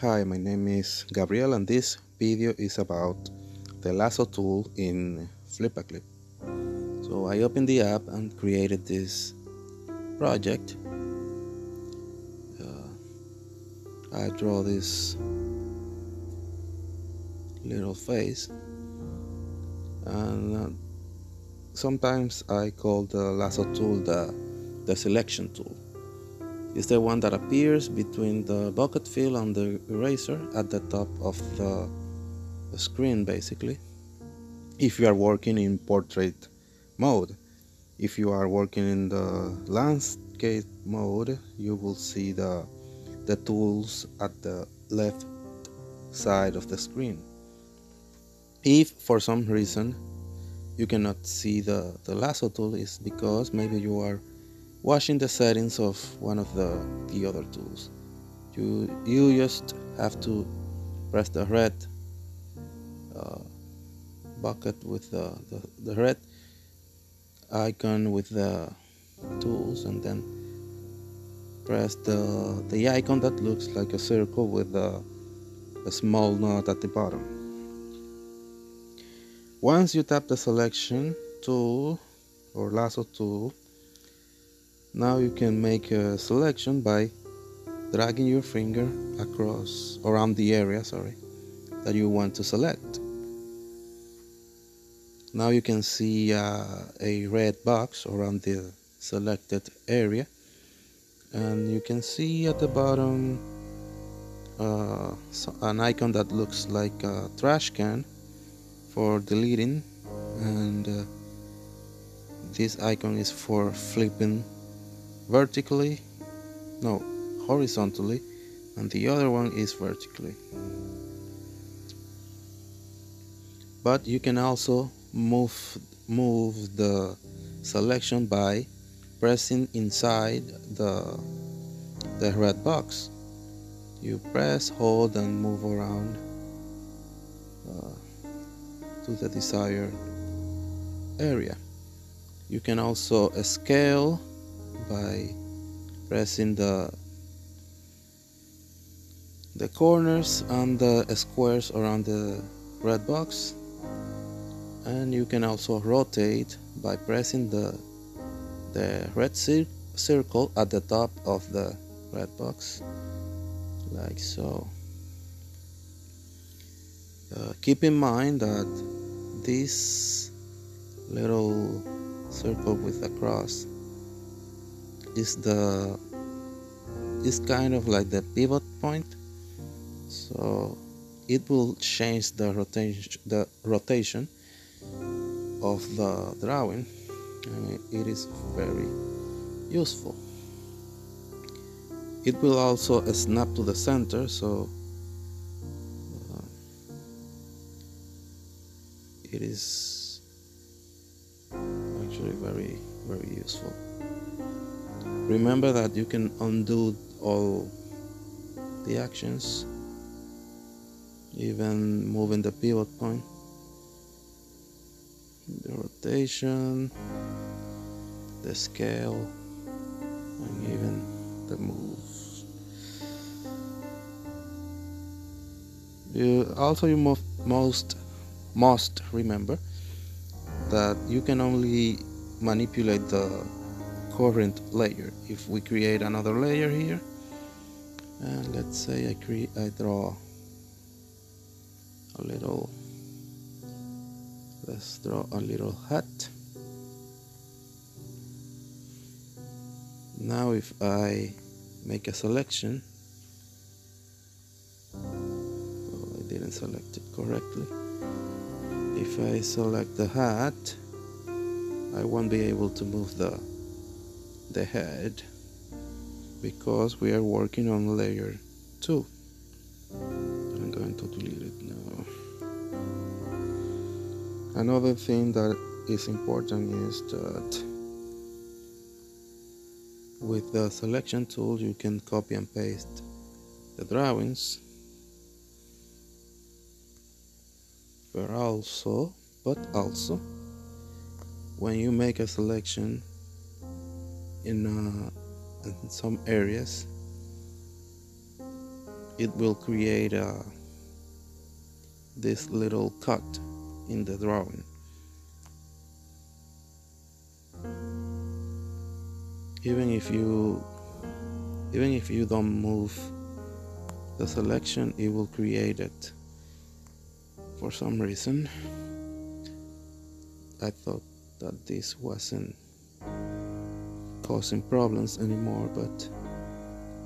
Hi, my name is Gabriel and this video is about the lasso tool in FlipaClip. So I opened the app and created this project. Uh, I draw this little face and uh, sometimes I call the lasso tool the, the selection tool is the one that appears between the bucket fill and the eraser at the top of the, screen basically? If you are working in portrait mode. If you are working in the landscape mode you will see the the tools at the left side of the screen. If for some reason you cannot see the, the lasso tool is because maybe you are washing the settings of one of the, the other tools. You, you just have to press the red uh, bucket with the, the, the red icon with the tools and then press the, the icon that looks like a circle with a, a small knot at the bottom. Once you tap the selection tool or lasso tool now you can make a selection by dragging your finger across around the area sorry that you want to select. Now you can see uh, a red box around the selected area. And you can see at the bottom uh, an icon that looks like a trash can for deleting. And uh, this icon is for flipping vertically no horizontally and the other one is vertically. But you can also move move the selection by pressing inside the the red box. You press hold and move around uh, to the desired area. You can also scale by pressing the the corners and the squares around the red box. And you can also rotate by pressing the the red cir circle at the top of the red box like so. Uh, keep in mind that this little circle with a cross is the is kind of like the pivot point. So it will change the rotation the rotation of the drawing. And it is very useful. It will also snap to the center so uh, it is actually very very useful remember that you can undo all the actions even moving the pivot point the rotation the scale and even the move you also you most must remember that you can only manipulate the current layer. If we create another layer here and let's say I create I draw a little let's draw a little hat. Now if I make a selection oh, I didn't select it correctly. If I select the hat I won't be able to move the the head because we are working on layer 2 I'm going to delete it now. Another thing that is important is that with the selection tool you can copy and paste the drawings but also but also when you make a selection in, uh, in some areas it will create uh, this little cut in the drawing. Even if you even if you don't move the selection it will create it. For some reason I thought that this wasn't causing problems anymore but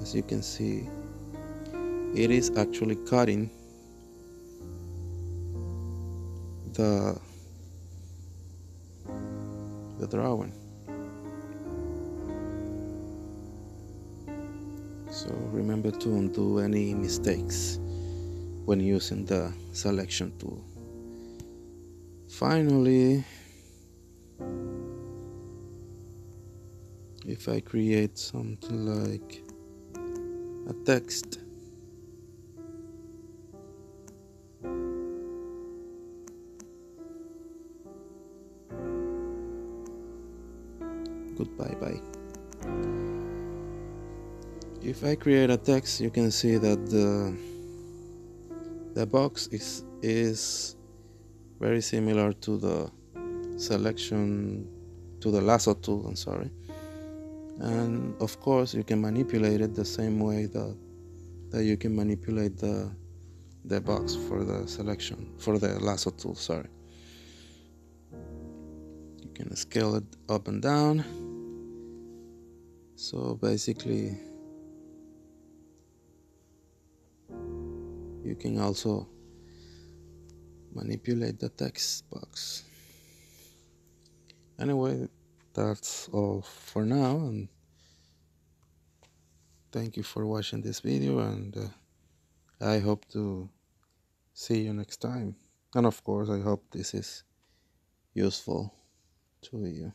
as you can see it is actually cutting the the drawing. So remember to undo any mistakes when using the selection tool. Finally if I create something like a text. Goodbye bye. If I create a text you can see that the the box is is very similar to the selection to the lasso tool I'm sorry and of course you can manipulate it the same way that that you can manipulate the the box for the selection for the lasso tool sorry. You can scale it up and down. So basically you can also manipulate the text box. Anyway that's all for now and thank you for watching this video and uh, I hope to see you next time. And of course I hope this is useful to you